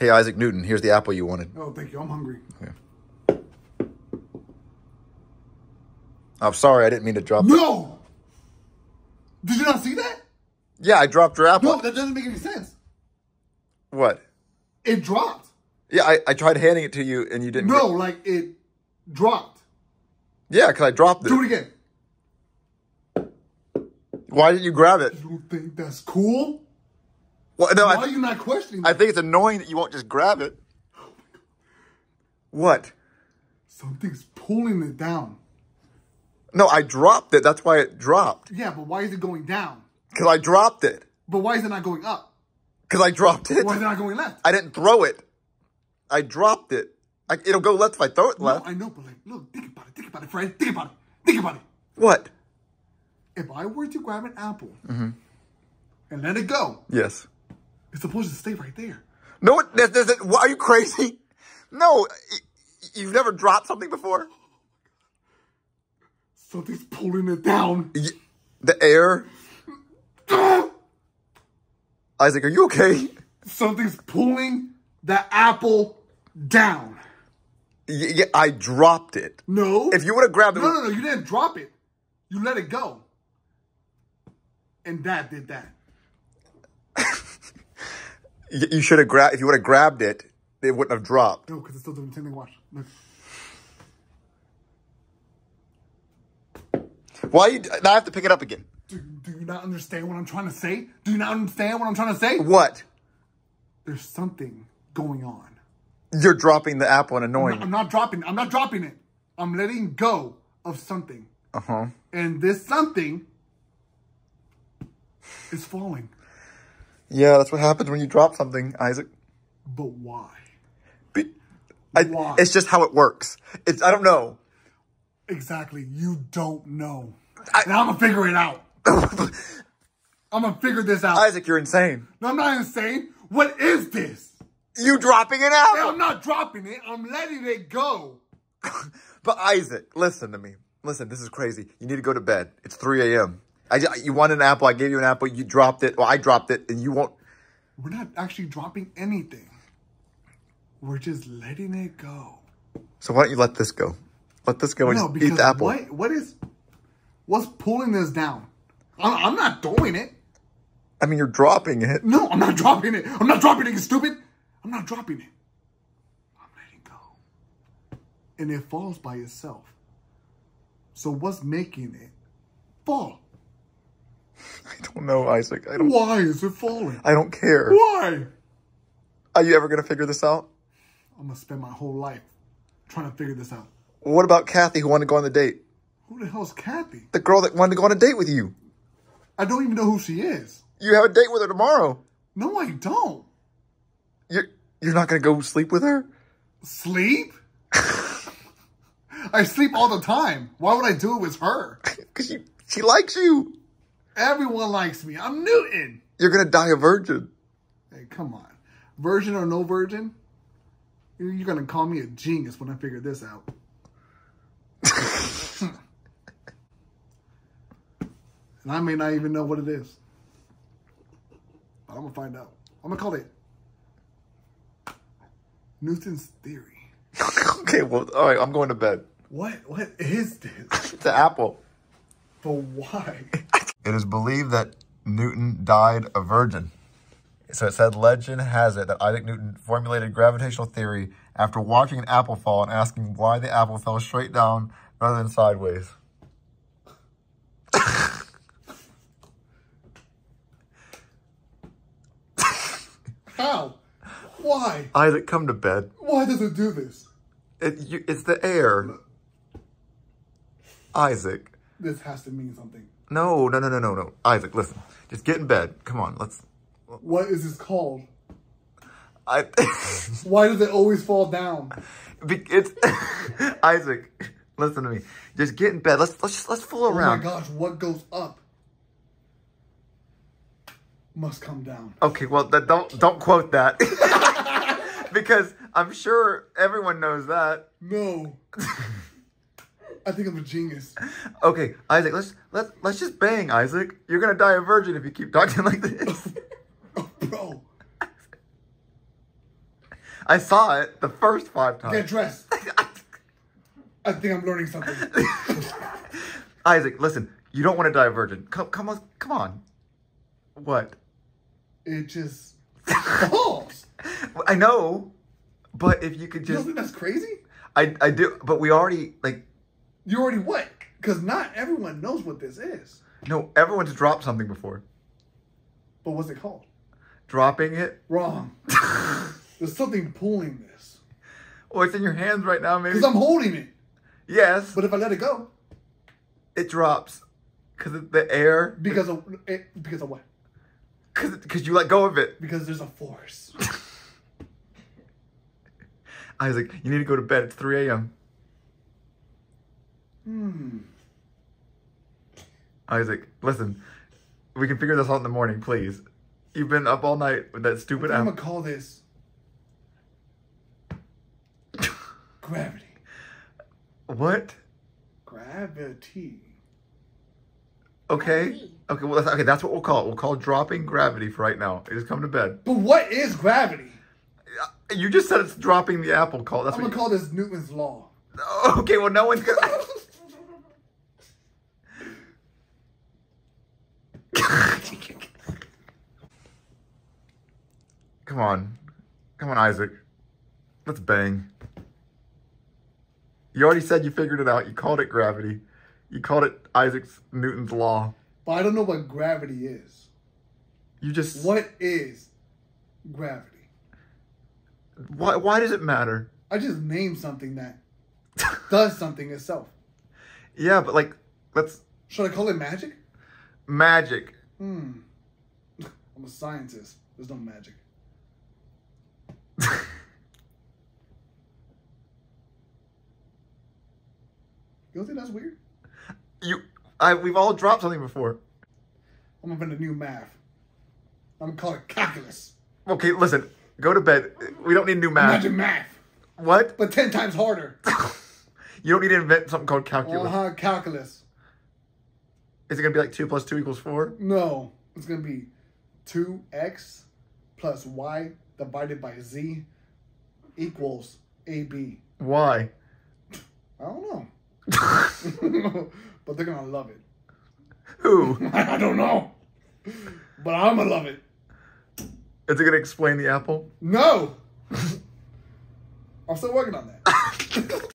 Hey, Isaac Newton, here's the apple you wanted. Oh, thank you. I'm hungry. I'm sorry, I didn't mean to drop. No! Did you not see that? Yeah, I dropped your apple. No, that doesn't make any sense. What? It dropped. Yeah, I, I tried handing it to you and you didn't. No, get- like it dropped. Yeah, because I dropped it. Do it again. Why didn't you grab it? You think that's cool? Well, no, Why I, are you not questioning I that? think it's annoying that you won't just grab it. What? Something's pulling it down. No, I dropped it. That's why it dropped. Yeah, but why is it going down? Because I dropped it. But why is it not going up? Because I dropped it. Why is it not going left? I didn't throw it. I dropped it. I, it'll go left if I throw it No, left. I know, but like, look, think about it. Think about it, friend. Think about it. Think about it. What? If I were to grab an apple Mm-hmm. and let it go, Yes. It's supposed to stay right there. No, there's, there's, what, are you crazy? No, you've never dropped something before? Something's pulling it down. Y- The air? Isaac, are you okay? Something's pulling the apple down. Y- yeah, I dropped it. No. If you would have grabbed it, No, no, no. You didn't drop it. You let it go. And Dad did that. You should have grabbed. If you would have grabbed it, it wouldn't have dropped. No, because it's still doing the same thing. Watch. Look. Why? You, now I have to pick it up again. Do, do you not understand what I'm trying to say? Do you not understand what I'm trying to say? What? There's something going on. You're dropping the apple and annoying. I'm not dropping. I'm not dropping it. I'm letting go of something, Uh huh. and this something is falling. Yeah, that's what happens when you drop something, Isaac. But why? Be- I, Why? It's just how it works. It's I don't know. Exactly. You don't know. and I'm gonna figure it out. I'm gonna figure this out. Isaac, you're insane. no, I'm not insane. What is this? You dropping it out? I'm not dropping it. I'm letting it go. But Isaac, listen to me. Listen, this is crazy. You need to go to bed. It's 3 a.m. I, you want an apple. I gave you an apple. You dropped it. Well, I dropped it, and you won't. We're not actually dropping anything. We're just letting it go. So why don't you let this go? Let this go and No, because eat the apple. what what is what's pulling this down? I'm, I'm not doing it. I mean, you're dropping it. No, I'm not dropping it. I'm not dropping it, you stupid. I'm not dropping it. I'm letting go. And it falls by itself. So what's making it fall? I don't know, Isaac. I don't. Why is it falling? I don't care. Why? Are you ever gonna figure this out? I'm gonna spend my whole life trying to figure this out. What about Kathy, who wanted to go on the date? Who the hell's Kathy? The girl that wanted to go on a date with you. I don't even know who she is. You have a date with her tomorrow. No, I don't. You're you're not gonna go sleep with her? Sleep? I sleep all the time. Why would I do it with her? Because she she likes you. Everyone likes me. I'm Newton. You're gonna die a virgin. Hey, come on. Virgin or no virgin? You're gonna call me a genius when I figure this out. and I may not even know what it is. But I'm gonna find out. I'm gonna call it Newton's theory. okay, well, all right. I'm going to bed. What what is this? It's an apple. But why? It is believed that Newton died a virgin. So it said, legend has it that Isaac Newton formulated gravitational theory after watching an apple fall and asking why the apple fell straight down rather than sideways. How? Why? Isaac, come to bed. Why does it do this? It, you, it's the air. Isaac. This has to mean something. No, no, no, no, no, no. Isaac, listen. Just get in bed. Come on, let's. What is this called? I. Why does it always fall down? Be- it's Isaac. Listen to me. Just get in bed. Let's let's let's fool around. Oh my gosh, what goes up must come down. Okay, well that, don't don't quote that because I'm sure everyone knows that. No. I think I'm a genius. Okay, Isaac, let's let's let's just bang, Isaac. You're gonna die a virgin if you keep talking like this. Oh, oh, bro. I saw it the first five times. Get dressed. I think I'm learning something. Isaac, listen, you don't want to die a virgin. Come, come on, come on. What? It just falls. I know, but if you could You don't just, think that's crazy? I, I do, but we already like, You already what? Because not everyone knows what this is. no, everyone's dropped something before. But what's it called? Dropping it. Wrong. There's something pulling this. Oh, it's in your hands right now, maybe. Because I'm holding it. Yes, But if I let it go, it drops because of the air. because of it, because of what? Because because you let go of it. Because there's a force. Isaac, you need to go to bed. It's 3 a.m. Hmm. Isaac, listen, we can figure this out in the morning, please. You've been up all night with that stupid I'm gonna call this gravity. What? Gravity. Okay. Gravity. Okay. Well, that's, okay. That's what we'll call it. We'll call dropping gravity for right now. Just come to bed. But what is gravity? You just said it's dropping the apple call. That's I'm what. gonna call this Newton's law. Okay. Well, no one's gonna. Come on. Come on, Isaac. Let's bang. You already said you figured it out. You called it gravity. You called it Isaac's Newton's law. but I don't know what gravity is. You just What is gravity? why why does it matter? I just named something that does something itself. Yeah, but like let's Should I call it magic? magic. Hmm. I'm a scientist. There's no magic. You don't think that's weird? You I we've all dropped something before. I'm gonna invent a new math. I'm gonna call it calculus. Okay, listen. Go to bed. We don't need new math. Imagine math, What? but ten times harder. You don't need to invent something called calculus. Uh huh. Calculus. Is it gonna be like two plus two equals four? No, it's gonna be two x plus y divided by z equals ab. Why? I don't know, but they're gonna love it. Who? I don't know, but I'm gonna love it. Is it gonna explain the apple? No, I'm still working on that.